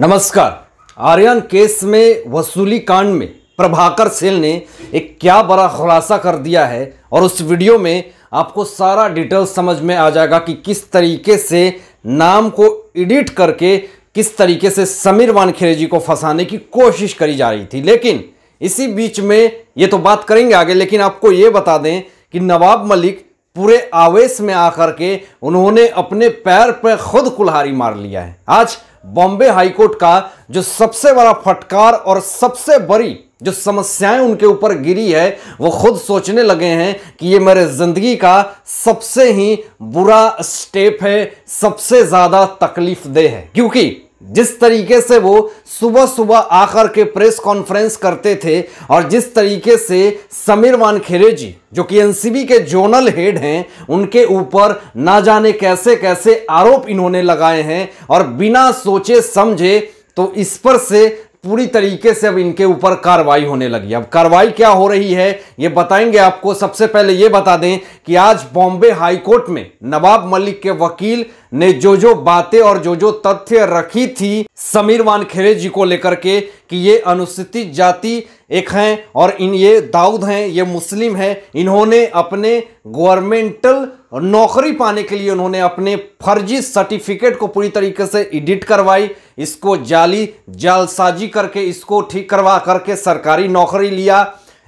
नमस्कार। आर्यन केस में वसूली कांड में प्रभाकर सेल ने एक क्या बड़ा खुलासा कर दिया है और उस वीडियो में आपको सारा डिटेल समझ में आ जाएगा कि किस तरीके से नाम को एडिट करके किस तरीके से समीर वानखेड़े जी को फंसाने की कोशिश करी जा रही थी। लेकिन इसी बीच में ये तो बात करेंगे आगे, लेकिन आपको ये बता दें कि नवाब मलिक पूरे आवेश में आकर के उन्होंने अपने पैर पर खुद कुल्हारी मार लिया है। आज बॉम्बे हाईकोर्ट का जो सबसे बड़ा फटकार और सबसे बड़ी जो समस्याएँ उनके ऊपर गिरी है, वो खुद सोचने लगे हैं कि ये मेरे ज़िंदगी का सबसे ही बुरा स्टेप है, सबसे ज़्यादा तकलीफ़ दे है। क्योंकि जिस तरीके से वो सुबह सुबह आकर के प्रेस कॉन्फ्रेंस करते थे और जिस तरीके से समीर वानखेड़े जी, जो कि एनसीबी के जोनल हेड हैं, उनके ऊपर ना जाने कैसे कैसे आरोप इन्होंने लगाए हैं और बिना सोचे समझे तो इस पर से पूरी तरीके से अब इनके ऊपर कार्रवाई होने लगी। अब कार्रवाई क्या हो रही है, ये बताएँगे आपको। सबसे पहले ये बता दें कि आज बॉम्बे हाईकोर्ट में नवाब मलिक के वकील ने जो जो बातें और जो जो तथ्य रखी थी समीर वानखेड़े जी को लेकर के कि ये अनुसूचित जाति एक हैं और इन ये दाऊद हैं, ये मुस्लिम हैं, इन्होंने अपने गवर्नमेंटल नौकरी पाने के लिए उन्होंने अपने फर्जी सर्टिफिकेट को पूरी तरीके से एडिट करवाई। इसको जाली, जालसाजी करके इसको ठीक करवा करके सरकारी नौकरी लिया।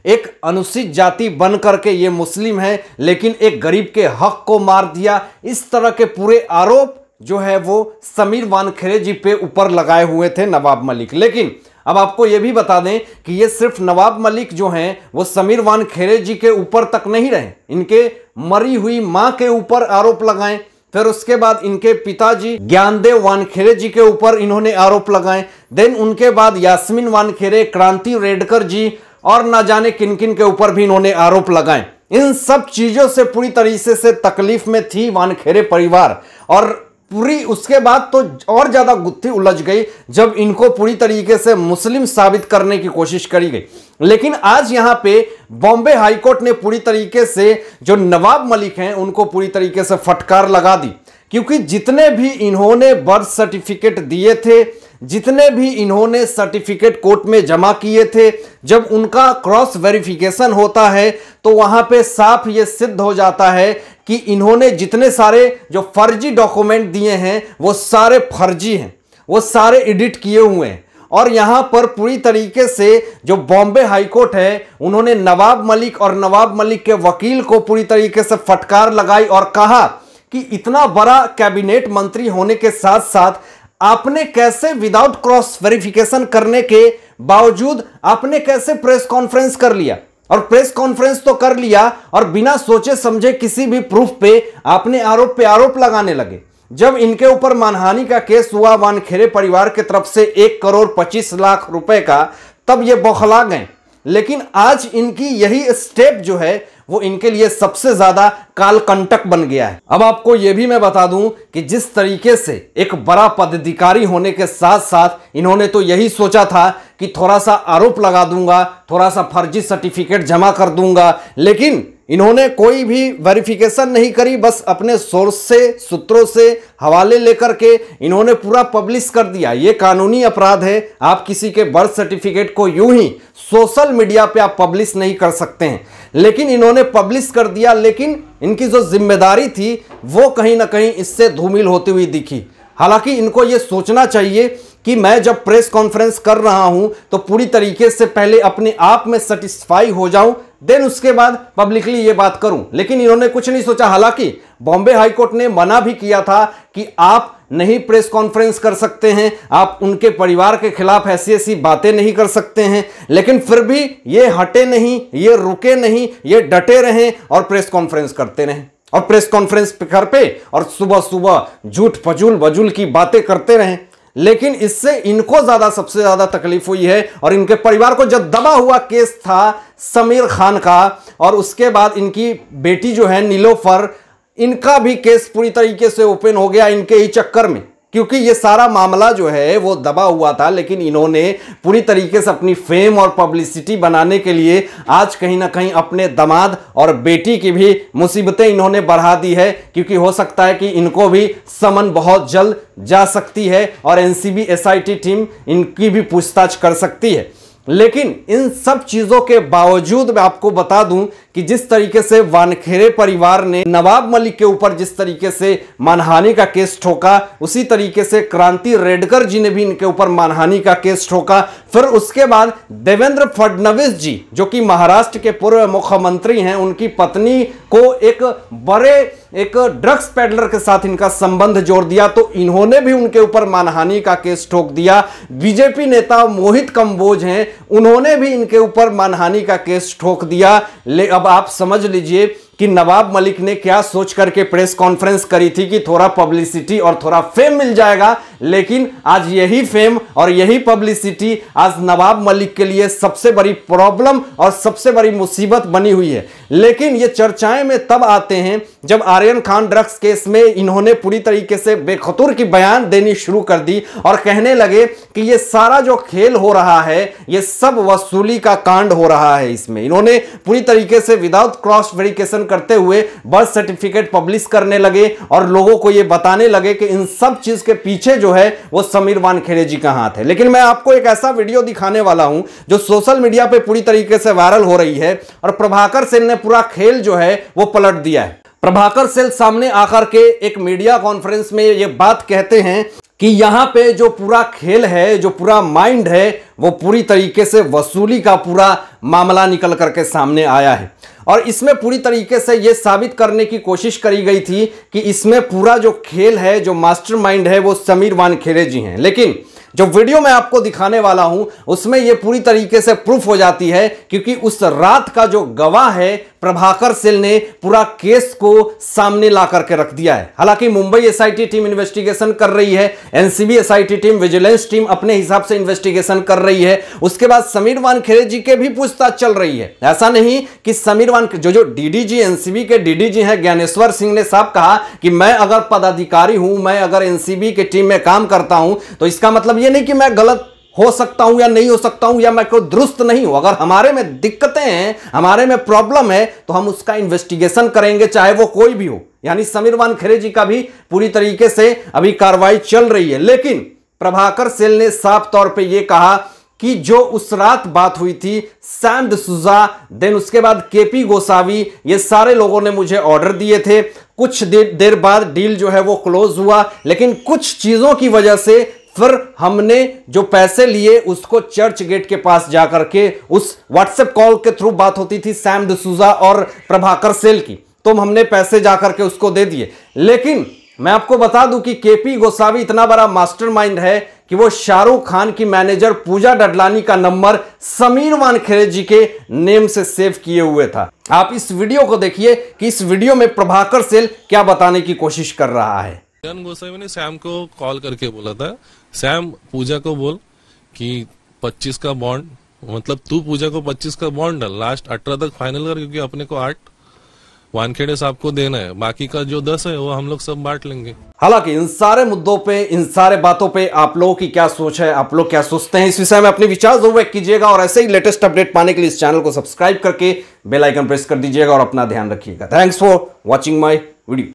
एक अनुसूचित जाति बन करके ये मुस्लिम है, लेकिन एक गरीब के हक को मार दिया। इस तरह के पूरे आरोप जो है वो समीर वानखेड़े जी पे ऊपर लगाए हुए थे नवाब मलिक। लेकिन अब आपको यह भी बता दें कि ये सिर्फ़ नवाब मलिक जो हैं, वो समीर वानखेड़े जी के ऊपर तक नहीं रहे। इनके मरी हुई माँ के ऊपर आरोप लगाए, फिर उसके बाद इनके पिताजी ज्ञानदेव वानखेड़े जी के ऊपर इन्होंने आरोप लगाए। देन उनके बाद यास्मीन वानखेड़े क्रांति रेडकर जी और ना जाने किन किन के ऊपर भी इन्होंने आरोप लगाए। इन सब चीज़ों से पूरी तरीके से तकलीफ़ में थी वानखेड़े परिवार। और पूरी उसके बाद तो और ज़्यादा गुत्थी उलझ गई जब इनको पूरी तरीके से मुस्लिम साबित करने की कोशिश करी गई। लेकिन आज यहाँ पे बॉम्बे हाईकोर्ट ने पूरी तरीके से जो नवाब मलिक हैं, उनको पूरी तरीके से फटकार लगा दी। क्योंकि जितने भी इन्होंने बर्थ सर्टिफिकेट दिए थे जितने भी इन्होंने सर्टिफिकेट कोर्ट में जमा किए थे, जब उनका क्रॉस वेरिफिकेशन होता है तो वहाँ पे साफ़ ये सिद्ध हो जाता है कि इन्होंने जितने सारे जो फर्जी डॉक्यूमेंट दिए हैं, वो सारे फर्जी हैं, वो सारे एडिट किए हुए हैं। और यहाँ पर पूरी तरीके से जो बॉम्बे हाईकोर्ट है, उन्होंने नवाब मलिक और नवाब मलिक के वकील को पूरी तरीके से फटकार लगाई और कहा कि इतना बड़ा कैबिनेट मंत्री होने के साथ साथ आपने कैसे विदाउट क्रॉस वेरिफिकेशन करने के बावजूद आपने कैसे प्रेस कॉन्फ्रेंस कर लिया? और प्रेस कॉन्फ्रेंस तो कर लिया और बिना सोचे समझे किसी भी प्रूफ पे आपने आरोप पे आरोप लगाने लगे। जब इनके ऊपर मानहानि का केस हुआ, वानखेड़े परिवार की तरफ़ से एक करोड़ पच्चीस लाख रुपए का, तब ये बौखला गए। लेकिन आज इनकी यही स्टेप जो है वो इनके लिए सबसे ज़्यादा काल कंटक बन गया है। अब आपको यह भी मैं बता दूँ कि जिस तरीके से एक बड़ा पदाधिकारी होने के साथ साथ इन्होंने तो यही सोचा था कि थोड़ा सा आरोप लगा दूँगा थोड़ा सा फर्जी सर्टिफिकेट जमा कर दूँगा, लेकिन इन्होंने कोई भी वेरिफिकेशन नहीं करी, बस अपने सोर्स से, सूत्रों से हवाले लेकर के इन्होंने पूरा पब्लिश कर दिया। ये कानूनी अपराध है, आप किसी के बर्थ सर्टिफिकेट को यूँ ही सोशल मीडिया पे आप पब्लिश नहीं कर सकते हैं। लेकिन इन्होंने पब्लिश कर दिया, लेकिन इनकी जो ज़िम्मेदारी थी, वो कहीं ना कहीं इससे धूमिल होती हुई दिखी। हालाँकि इनको ये सोचना चाहिए कि मैं जब प्रेस कॉन्फ्रेंस कर रहा हूँ तो पूरी तरीके से पहले अपने आप में सेटिस्फाई हो जाऊँ देन उसके बाद पब्लिकली ये बात करूँ। लेकिन इन्होंने कुछ नहीं सोचा। हालाँकि बॉम्बे हाईकोर्ट ने मना भी किया था कि आप नहीं प्रेस कॉन्फ्रेंस कर सकते हैं। आप उनके परिवार के खिलाफ ऐसी ऐसी बातें नहीं कर सकते हैं। लेकिन फिर भी ये हटे नहीं, ये रुके नहीं, ये डटे रहें और प्रेस कॉन्फ्रेंस करते रहें। और प्रेस कॉन्फ्रेंस कर पे और सुबह सुबह झूठ फजूल वजूल की बातें करते रहें। लेकिन इससे इनको ज़्यादा, सबसे ज़्यादा तकलीफ़ हुई है और इनके परिवार को जब दबा हुआ केस था समीर खान का और उसके बाद इनकी बेटी जो है नीलोफर इनका भी केस पूरी तरीके से ओपन हो गया इनके ही चक्कर में, क्योंकि ये सारा मामला जो है, वो दबा हुआ था, लेकिन इन्होंने पूरी तरीके से अपनी फेम और पब्लिसिटी बनाने के लिए आज कहीं ना कहीं अपने दमाद और बेटी की भी मुसीबतें इन्होंने बढ़ा दी है, क्योंकि हो सकता है कि इनको भी समन बहुत जल्द जा सकती है और एनसीबी, एसआईटी टीम इनकी भी पूछताछ कर सकती है। लेकिन इन सब चीज़ों के बावजूद मैं आपको बता दूँ कि जिस तरीके से वानखेड़े परिवार ने नवाब मलिक के ऊपर जिस तरीके से मानहानि का केस ठोका, उसी तरीके से क्रांति रेडकर जी ने भी इनके ऊपर मानहानि का केस ठोका। फिर उसके बाद देवेंद्र फडणवीस जी, जो कि महाराष्ट्र के पूर्व मुख्यमंत्री हैं, उनकी पत्नी को एक बड़े, एक ड्रग्स पेडलर के साथ इनका संबंध जोड़ दिया तो इन्होंने भी उनके ऊपर मानहानि का केस ठोक दिया। बीजेपी नेता मोहित कंबोज हैं, उन्होंने भी इनके ऊपर मानहानि का केस ठोक दिया। अब आप समझ लीजिए कि नवाब मलिक ने क्या सोच करके प्रेस कॉन्फ्रेंस करी थी कि थोड़ा पब्लिसिटी और थोड़ा फेम मिल जाएगा। लेकिन आज यही फेम और यही पब्लिसिटी आज नवाब मलिक के लिए सबसे बड़ी प्रॉब्लम और सबसे बड़ी मुसीबत बनी हुई है। लेकिन ये चर्चाएँ में तब आते हैं जब आर्यन खान ड्रग्स केस में इन्होंने पूरी तरीके से बेखतुर की बयान देनी शुरू कर दी और कहने लगे कि ये सारा जो खेल हो रहा है, ये सब वसूली का कांड हो रहा है इसमें। इन्होंने पूरी तरीके से विदाउट क्रॉस वेरिफिकेशन करते हुए बर्थ सर्टिफिकेट पब्लिश करने लगे और लोगों को ये बताने लगे कि इन सब चीज़ के पीछे जो है वो समीर वानखेड़े जी का हाथ है। लेकिन मैं आपको एक ऐसा वीडियो दिखाने वाला हूँ, जो सोशल मीडिया पे पूरी तरीके से वायरल हो रही है और प्रभाकर सेन ने पूरा खेल जो है वो पलट दिया है। प्रभाकर सेल सामने आकर के एक मीडिया कॉन्फ्रेंस में ये बात कहते हैं कि यहाँ पे जो पूरा खेल है, जो पूरा माइंड है, वो पूरी तरीके से वसूली का पूरा मामला निकल करके सामने आया है। और इसमें पूरी तरीके से ये साबित करने की कोशिश करी गई थी कि इसमें पूरा जो खेल है, जो मास्टरमाइंड है, वो समीर वानखेड़े जी हैं। लेकिन जो वीडियो मैं आपको दिखाने वाला हूँ, उसमें यह पूरी तरीके से प्रूफ हो जाती है, क्योंकि उस रात का जो गवाह है, प्रभाकर सेल ने पूरा केस को सामने ला करके रख दिया है। हालाँकि मुंबई एसआईटी टीम इन्वेस्टिगेशन कर रही है NCB SIT team vigilance team अपने हिसाब से इन्वेस्टिगेशन कर रही है। उसके बाद समीर वान खेरे जी के भी पूछताछ चल रही है। ऐसा नहीं कि समीर वान, जो जो डीडीजी एनसीबी के डीडीजी हैं, ज्ञानेश्वर सिंह ने साफ़ कहा कि मैं अगर पदाधिकारी हूँ, मैं अगर एनसीबी की टीम में काम करता हूँ तो इसका मतलब यह नहीं कि मैं गलत हो सकता हूँ या नहीं हो सकता हूँ या मैं कोई दुरुस्त नहीं हूँ। अगर हमारे में दिक्कतें हैं, हमारे में प्रॉब्लम है तो हम उसका इन्वेस्टिगेशन करेंगे, चाहे वो कोई भी हो। यानी समीर वान खरे जी का भी पूरी तरीके से अभी कार्रवाई चल रही है। लेकिन प्रभाकर सेल ने साफ़ तौर पे ये कहा कि जो उस रात बात हुई थी, सैम डिसूजा, देन उसके बाद केपी गोसावी, ये सारे लोगों ने मुझे ऑर्डर दिए थे। कुछ देर देर बाद डील जो है वो क्लोज हुआ। लेकिन कुछ चीज़ों की वजह से फिर हमने जो पैसे लिए उसको चर्च गेट के पास जाकर के उस व्हाट्सएप कॉल के थ्रू बात होती थी सैम डिसूजा और प्रभाकर सेल की। तो हमने पैसे जाकर के उसको दे दिए। लेकिन मैं आपको बता दूँ कि केपी गोसावी इतना बड़ा मास्टरमाइंड है कि वो शाहरुख खान की मैनेजर पूजा डडलानी का नंबर समीर वानखेड़े जी के नेम से सेव किए हुए था। आप इस वीडियो को देखिए कि इस वीडियो में प्रभाकर सेल क्या बताने की कोशिश कर रहा है। गोसावी ने सैम को कॉल करके बोला था, सैम, पूजा को बोल कि 25 का बॉन्ड मतलब तू पूजा को 25 का बॉन्ड लास्ट अठारह तक फाइनल कर क्योंकि अपने को आठ वानखेड़े साहब को देना है, बाकी का जो दस है वो हम लोग सब बांट लेंगे। हालाँकि इन सारे मुद्दों पे, इन सारे बातों पे आप लोगों की क्या सोच है, आप लोग क्या सोचते हैं, इस विषय में अपने विचार ज़रूर व्यक्त कीजिएगा और ऐसे ही लेटेस्ट अपडेट पाने के लिए इस चैनल को सब्सक्राइब करके बेल आइकन प्रेस कर दीजिएगा और अपना ध्यान रखिएगा। Thanks for watching my video